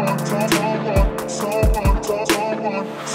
Someone, someone, someone, someone.